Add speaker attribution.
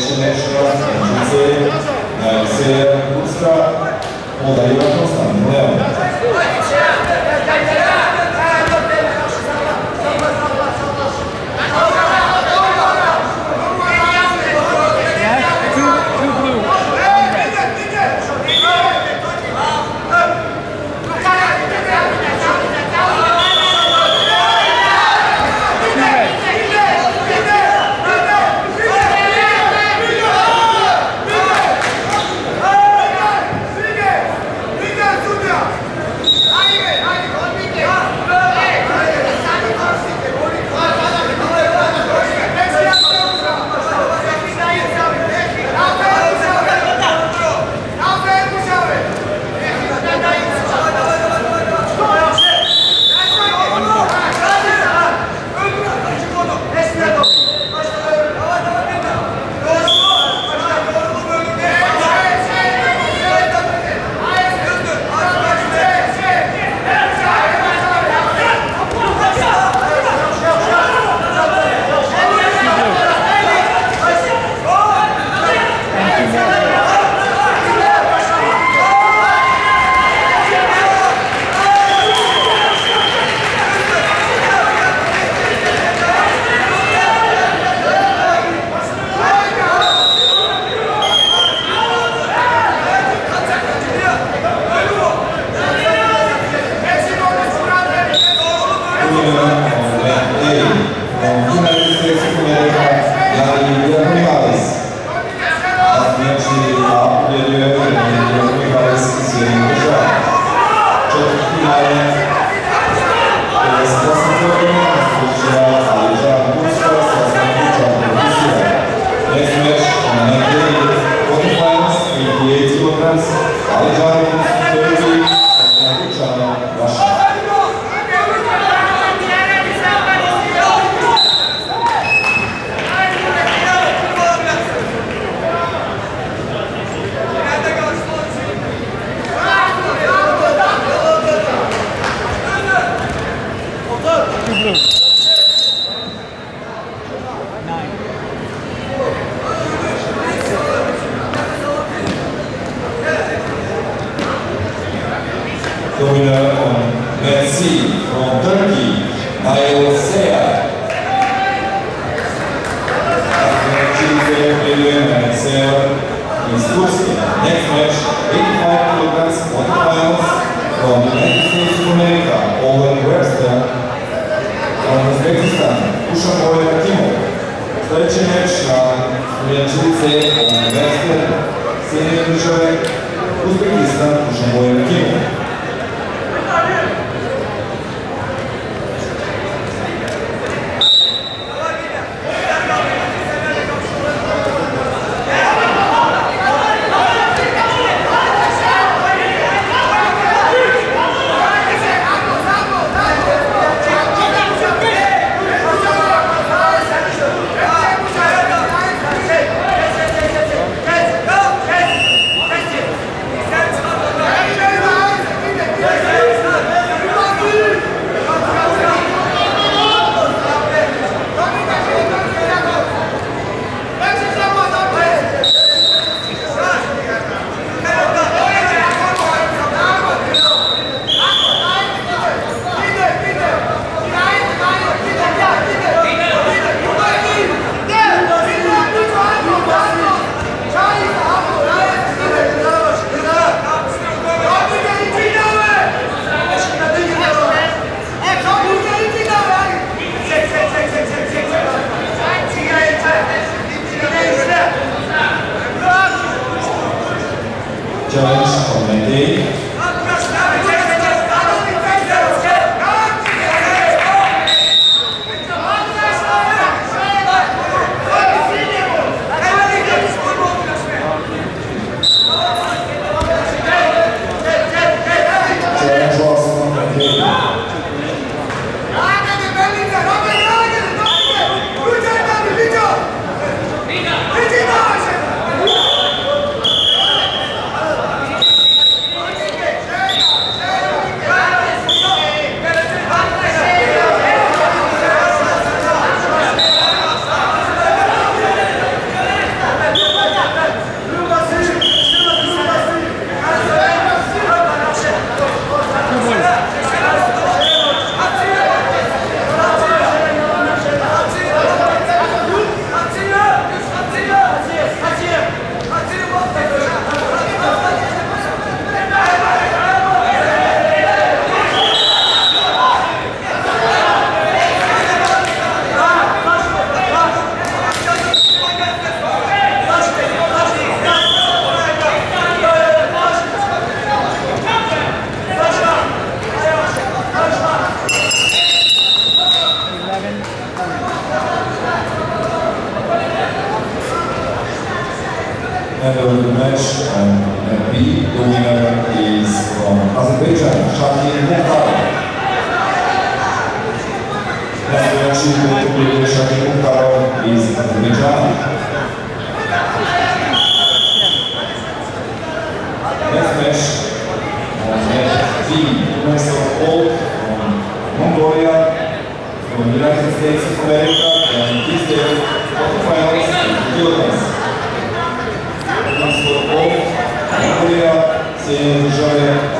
Speaker 1: semestre dizer é, ser música bom daí vai gostando, né? Domina from Mersi from Turkey, Ayel Seya. Next match, 85 kilograms quarterfinals from the United States of America, Owen Webster from Uzbekistan, Kushamoy Timur. Следующий матч на Ленчуце Вебстер, Сеня Ключевой, Узбекистан, Kushamoy Timur. Leon. And the match at B, the winner is from Azerbaijan, Shakir Mukhtarov. Next match the Shakir Mukhtarov is Azerbaijan. Next match on at D, Master Holt from Mongolia, from the United States of America, and this day quarterfinals in Philippines. и уже